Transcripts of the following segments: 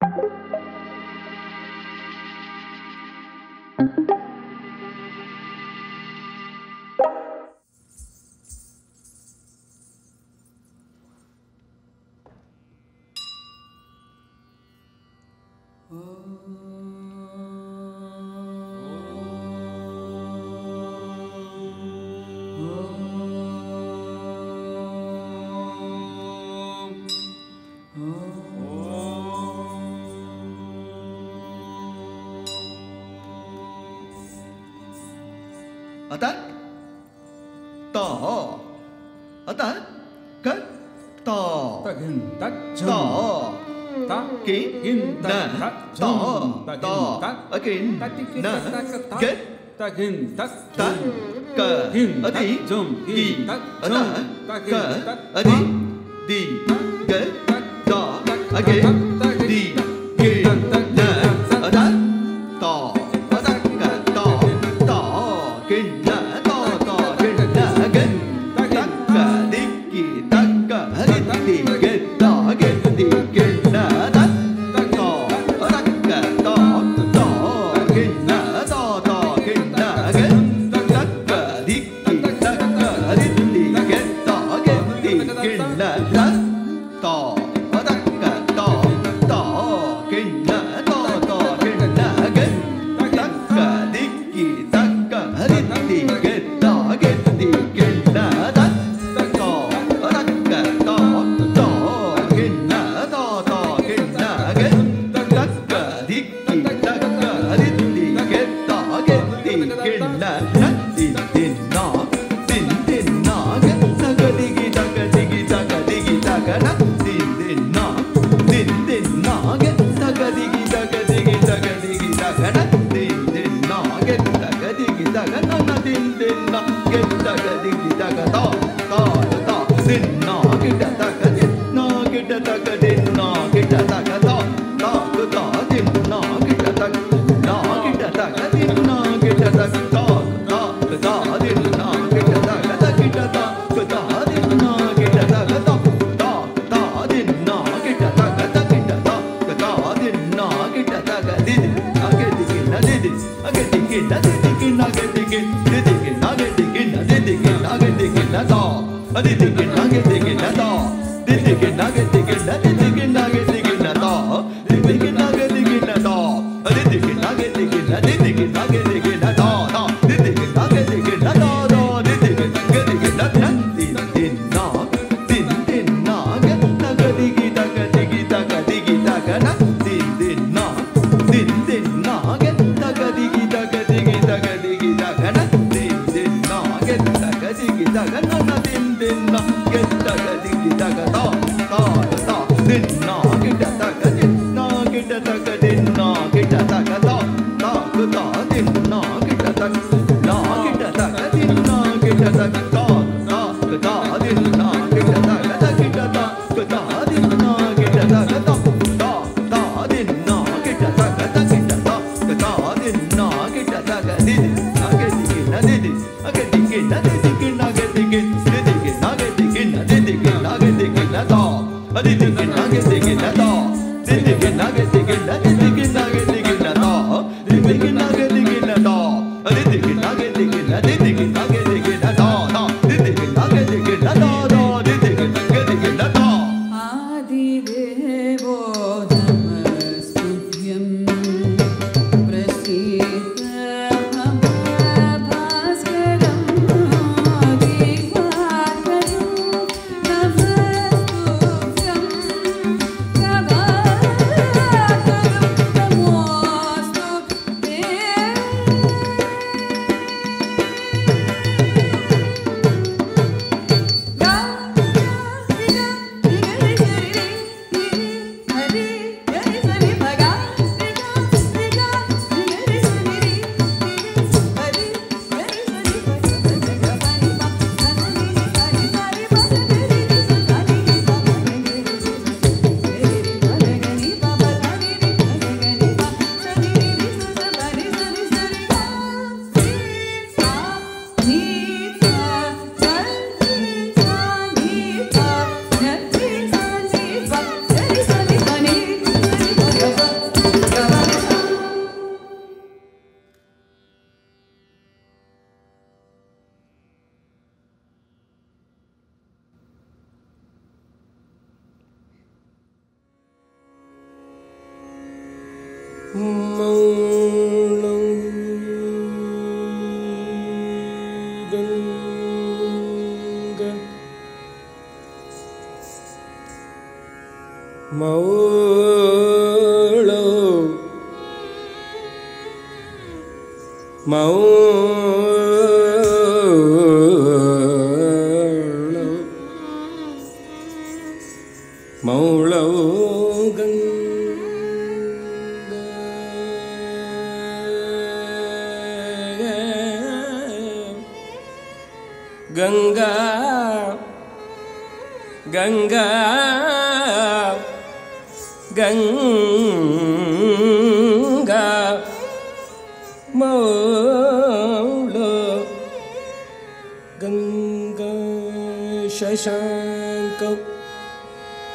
Thank you. ở tết tổ ở tết kết. Tổ tổ kiến nè tổ tổ ở kiến nè kết. Ta kiến tắc tắc cờ. Ở tí. kỳ ở tờ cờ. ở tí. Đi. Kế đỏ ở kế 站那 Dagger, digger, dagger, digger, dagger, it.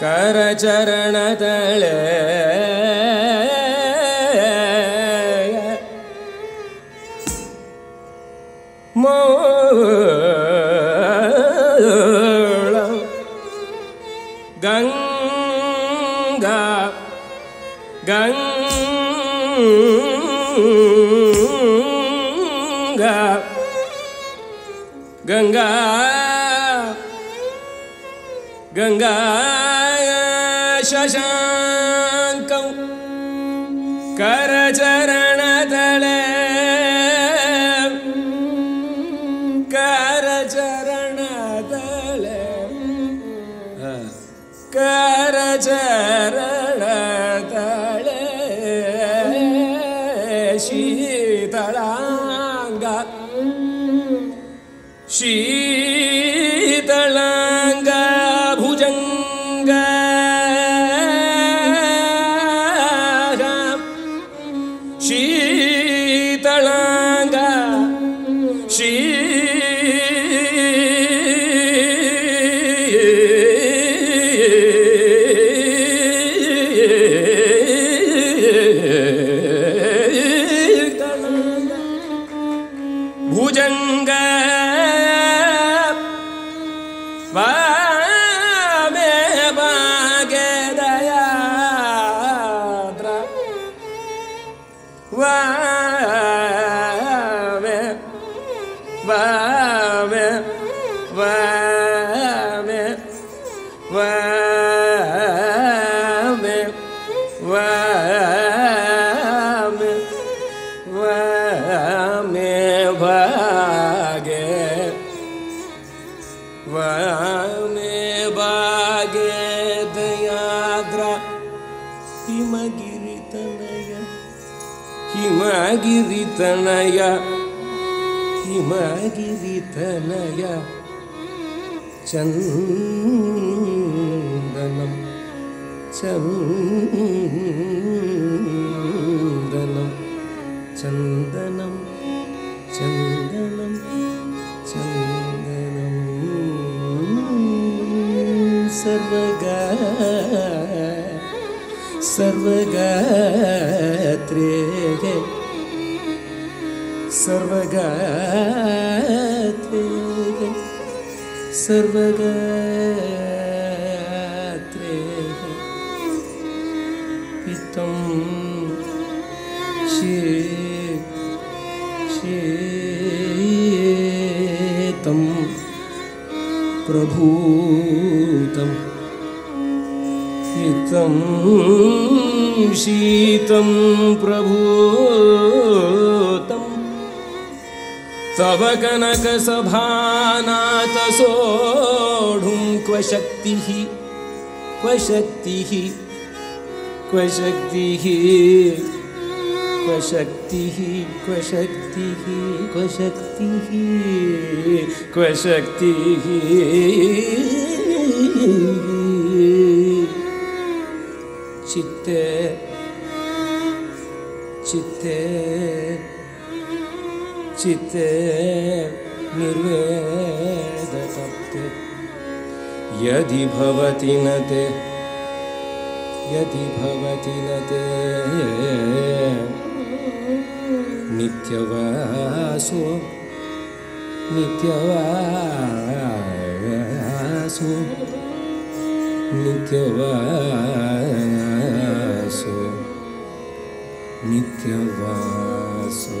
करचरण शशाङ्कौ करचरणतले करचरणतले करचरण ಶೀತಳಾಂಗ ಹಿಮಗಿರಿತನಯ ഹിമഗിരിതനയ ചന്ദനം ചന്ദനം ചന്ദനം ചന്ദനം ചന്ദനം. സർവഗ സർവഗത്രേ सर्वगे सर्वगात्रे। पितं शेतं प्रभूतं। पितं शीतं प्रभूतम् तव कनकसभानाथ सोढुं, क्व शक्तिः क्व शक्तिः क्व शक्तिः क्व शक्तिः क्व शक्तिः क्व शक्तिः क्व शक्तिः चित्ते चित्ते। चित्ते निर्वेदतप्ते यदि भवति न ते यदि भवति न ते नित्यवासो नित्यवासो नित्यवासो नित्यवासो।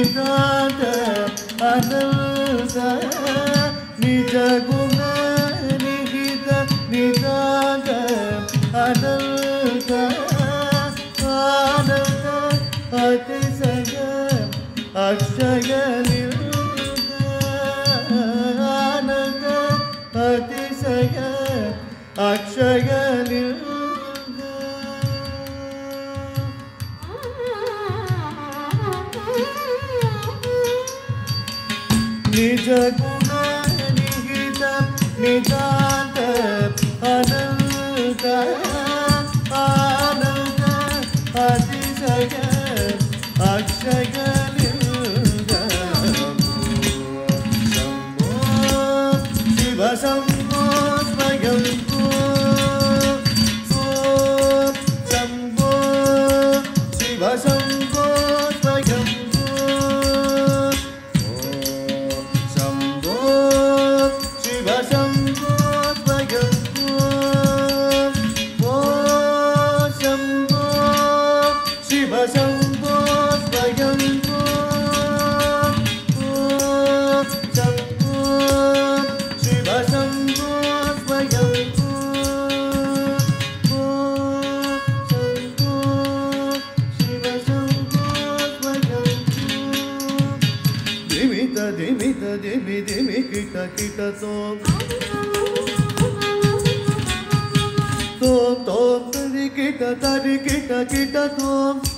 ನಿದಾನ ಅನಲ್ಸ ನಿಜ ಗುಣ ನಿಗಿದ ನಿದಾನ ಅನಲ್ಸ ಆನಂದ ಅತಿಶಯ ಅಕ್ಷಯ जना गीत मेजा Tom, Tom Tom Sari Kita Tari Kita Kita Tom